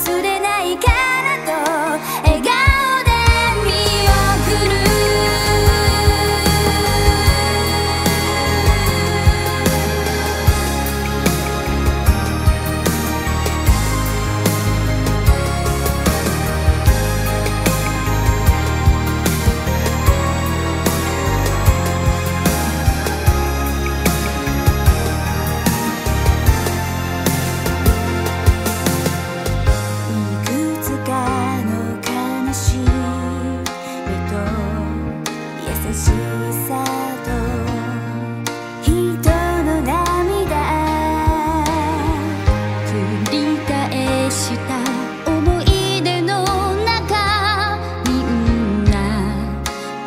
忘れない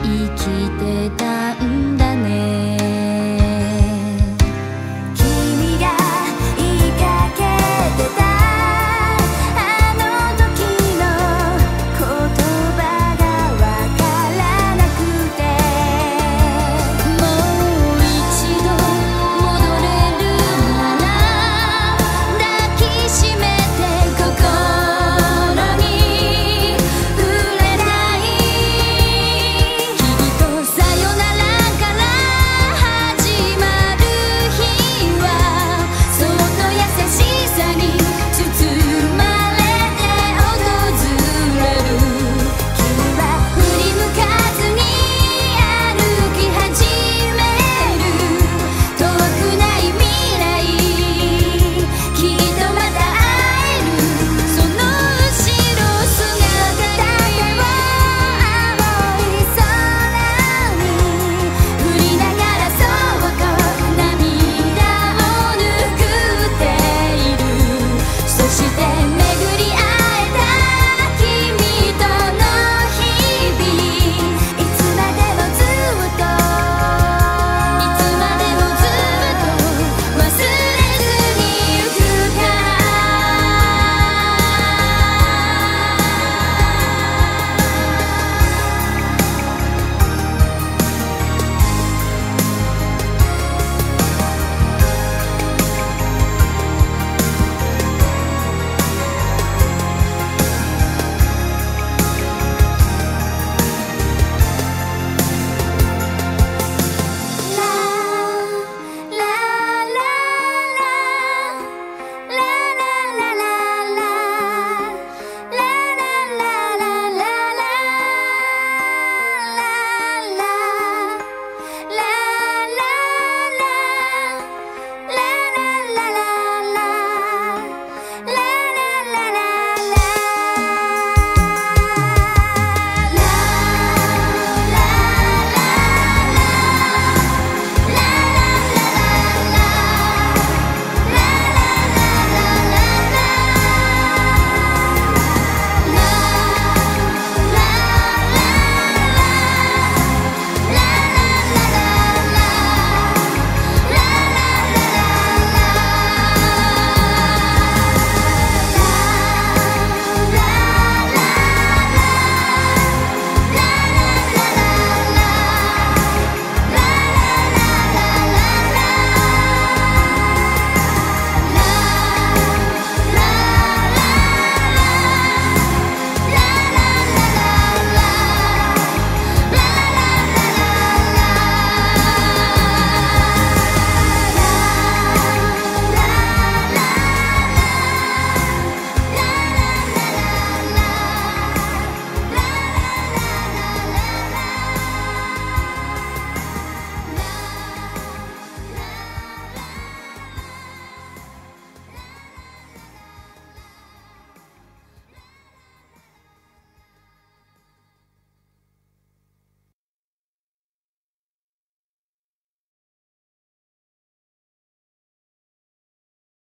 生きてたして